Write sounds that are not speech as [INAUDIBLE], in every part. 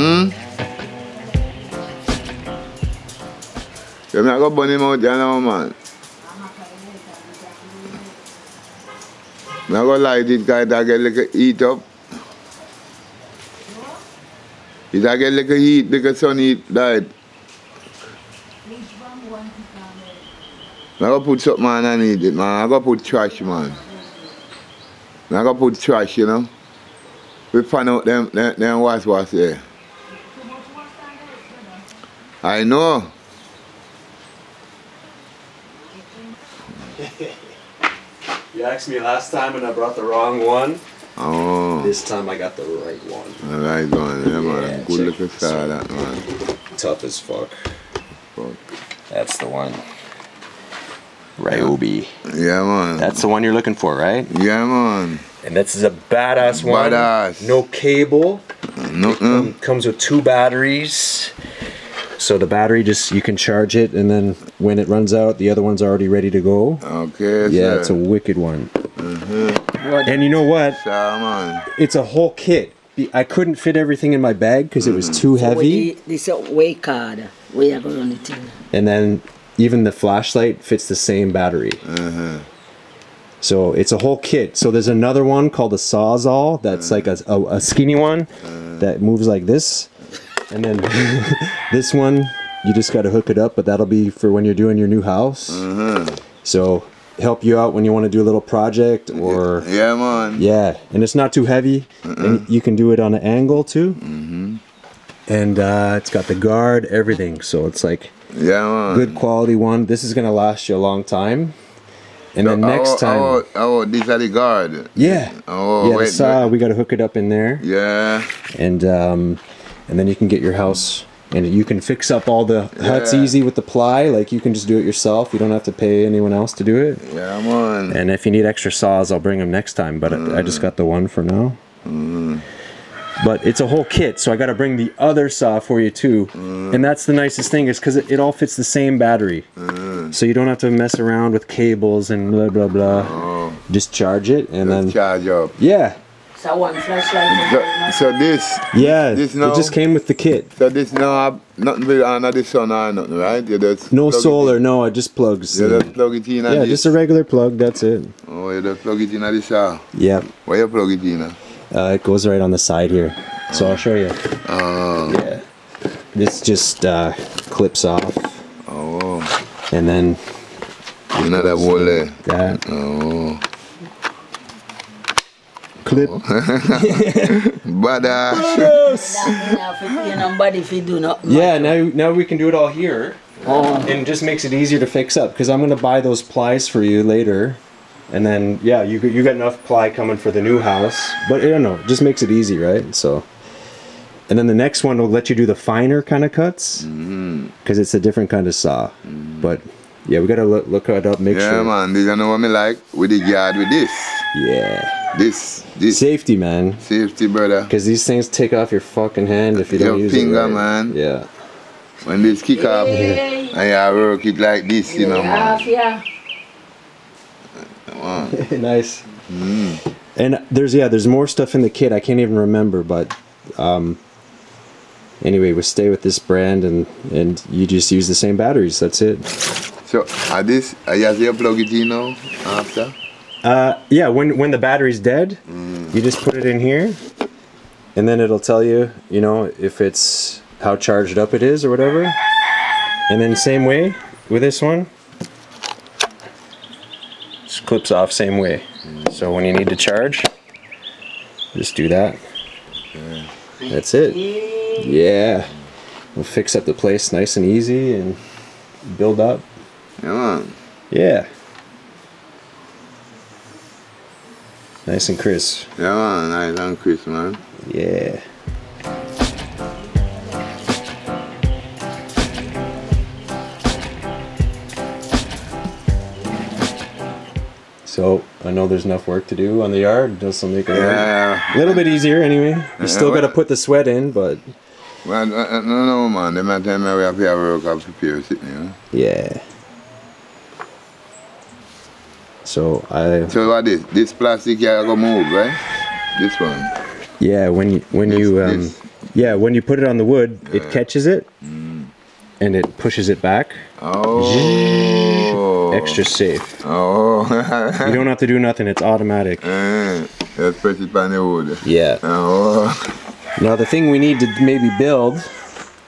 Hmm? You're not going to burn him out there now, man. I'm not going to lie, this guy that get like heat up. He that get like a heat, like a sun heat died. I'm going to put something underneath it, man. I'm going to put trash, man. I'm going to put trash, you know. We find out them, them, them wash wash there. I know. [LAUGHS] You asked me last time and I brought the wrong one. Oh. This time I got the right one. All right, one. Yeah, man. Good looking star, that, man. Tough as fuck. Fuck. That's the one. Ryobi. Yeah, man. That's the one you're looking for, right? yeah, man. And this is a badass one. Badass. No cable. Nothing. Um, comes with two batteries. So the battery just you can charge it and then when it runs out the other one's already ready to go. Okay, Yeah, sir. it's a wicked one. Mm-hmm. What? And you know what? Sir, man. It's a whole kit. I couldn't fit everything in my bag because it was mm-hmm. too heavy. we- This is a way card. We are going to thing. And then even the flashlight fits the same battery. Mm-hmm. So it's a whole kit. So there's another one called a Sawzall that's like a, a, a skinny one that moves like this. And then [LAUGHS] this one, you just got to hook it up, but that'll be for when you're doing your new house. So help you out when you want to do a little project or Yeah, man. yeah, and it's not too heavy, and you can do it on an angle too. And uh, it's got the guard, everything. So it's like Yeah, man. good quality one. This is gonna last you a long time. And then Oh, next time, Oh, oh, these are the guard. yeah, Oh, yeah, the wait. saw wait. we got to hook it up in there, Yeah. and um, and then you can get your house. And you can fix up all the huts Yeah. easy with the ply. Like you can just do it yourself. You don't have to pay anyone else to do it. Yeah, I'm on. And if you need extra saws, I'll bring them next time. But I I just got the one for now. Mm. But it's a whole kit, so I got to bring the other saw for you too. Mm. And that's the nicest thing is because it, it all fits the same battery, mm. so you don't have to mess around with cables and blah blah blah. Oh, Just charge it and let's then charge up. yeah, So one flashlight. So, so this, yeah. This it just came with the kit. so this now have nothing with under the sun or nothing, right? You just No solar, It no. It just plugs. in. You in. just plug it in Yeah, just a regular plug. That's it. Oh, you just plug it in at the saw. Yep. Where you plug it in? at? Uh, it goes right on the side here. So I'll show you. Oh, Yeah. This just uh, clips off, oh, and then another wall there. that Oh, clip. [LAUGHS] badass. You know, body if you do not. Yeah, now now we can do it all here, Oh. and it just makes it easier to fix up. Because I'm gonna buy those plies for you later, and then yeah, you you got enough ply coming for the new house. But I don't know, it just makes it easy, right? So, and then the next one will let you do the finer kind of cuts, mm. because it's a different kind of saw. Mm. But yeah, we gotta look look it up, make Yeah, sure. man. This you know what me like? With the guard with this. Yeah, This, this. safety, man. Safety, brother. Because these things take off your fucking hand if you don't Your use finger, it. right. man. Yeah. When this kick up, Hey. and you work it like this, you know, man. Half, yeah. [LAUGHS] nice. And there's yeah, there's more stuff in the kit. I can't even remember, but um, anyway, we stay with this brand, and and you just use the same batteries. That's it. So, are this, are you to plug it in now after? Uh, yeah, when when the battery's dead, you just put it in here, and then it'll tell you, you know, if it's how charged up it is or whatever. And then same way with this one, just clips off same way. So when you need to charge, just do that. That's it. Yeah, we'll fix up the place nice and easy and build up. Yeah, man. Yeah. Nice and crisp. Yeah, man. Nice and crisp, man. Yeah. So I know there's enough work to do on the yard. This will make it Yeah. a little bit easier anyway. You still got to put the sweat in, but Well, no, no, man. Them a time we have to work up prepare sitting, you know. yeah. So I So what this? This plastic here go move, right? This one. yeah when you when This, you um this. Yeah, when you put it on the wood, it catches it and it pushes it back. Oh. Extra safe. Oh. You don't have to do nothing, it's automatic. [LAUGHS] Eh, Just press it on the wood. Yeah. Oh. Now the thing we need to maybe build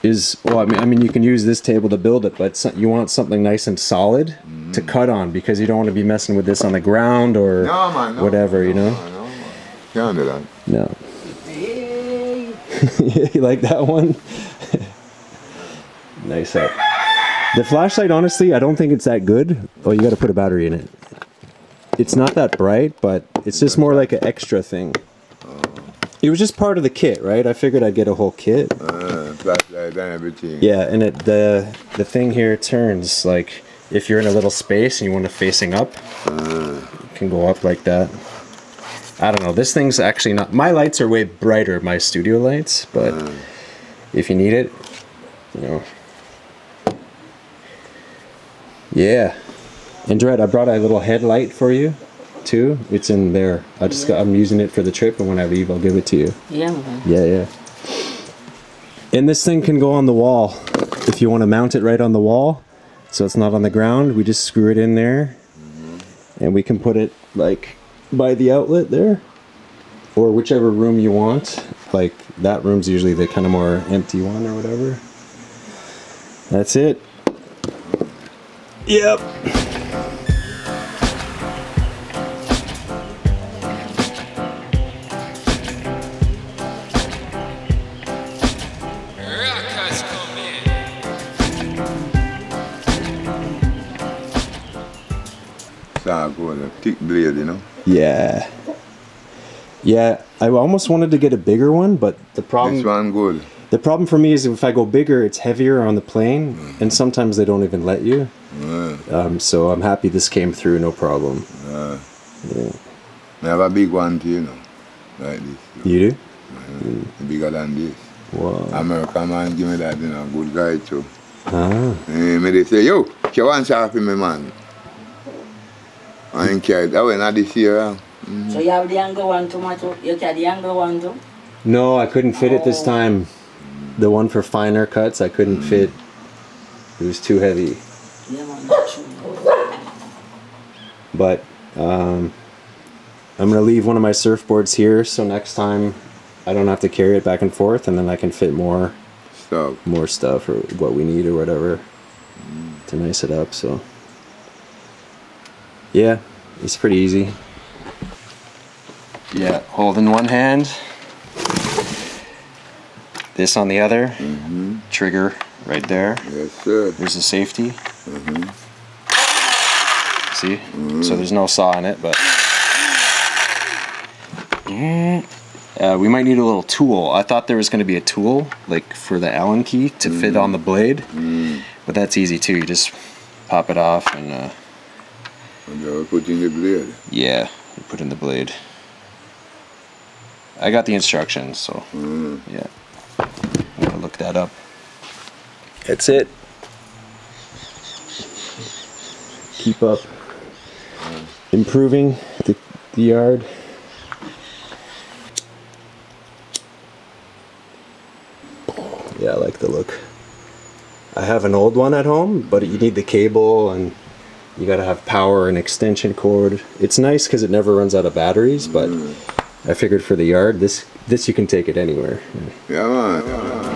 is well, I mean, I mean you can use this table to build it, but you want something nice and solid to cut on because you don't want to be messing with this on the ground or No, man. No, whatever, you no, know. man, no, man. Can't do that. No. [LAUGHS] You like that one? [LAUGHS] nice up. The flashlight, honestly, I don't think it's that good. Oh, you got to put a battery in it. It's not that bright, but it's just more like an extra thing. It was just part of the kit, right? I figured I'd get a whole kit. Uh, flashlight and everything. Yeah, and it the the thing here turns like if you're in a little space and you want it facing up, uh-huh. it can go up like that. I don't know. This thing's actually not. My lights are way brighter, my studio lights, but uh-huh. if you need it, you know. Yeah, and Dread, I brought a little headlight for you, too. It's in there. I just got, I'm using it for the trip, and when I leave, I'll give it to you. Yeah, man. Yeah, yeah. And this thing can go on the wall. If you want to mount it right on the wall, so it's not on the ground, we just screw it in there. And we can put it like by the outlet there. Or whichever room you want. Like that room's usually the kind of more empty one or whatever. That's it. Yep. A thick blade, you know. Yeah. Yeah, I almost wanted to get a bigger one, but the problem This one good. The problem for me is if I go bigger, it's heavier on the plane, and sometimes they don't even let you. Uh, Um, so I'm happy this came through, no problem. uh, Yeah. I have a big one too, you know. Like this. You do? Bigger than this. Wow. American man give me that, you know, good guy too. Ah, Eh, me they say, yo, you want sharp me, man. I ain't care. That way not this year. huh? Mm-hmm. So you have the younger one tomato? You carry the younger one too? no, I couldn't fit it this Oh. time. The one for finer cuts, I couldn't mm. fit. It was too heavy. Yeah, man. that's true. But um, I'm gonna leave one of my surfboards here, so next time I don't have to carry it back and forth, and then I can fit more stuff, more stuff or what we need or whatever mm. to nice it up. So, yeah, it's pretty easy. Yeah, hold in one hand, this on the other, trigger right there. Yes, sir. There's the safety. Mm -hmm. See? So there's no saw in it, but. Uh, we might need a little tool. I thought there was going to be a tool, like for the Allen key, to fit on the blade. But that's easy too. You just pop it off and, uh, And you put in the blade. yeah, you put in the blade. I got the instructions, so Mm. yeah. I'm gonna look that up. That's it. Keep up improving the, the yard. Yeah, I like the look. I have an old one at home, but you need the cable and you gotta have power and extension cord. It's nice because it never runs out of batteries, but mm. I figured for the yard, this this you can take it anywhere. Yeah. Yeah.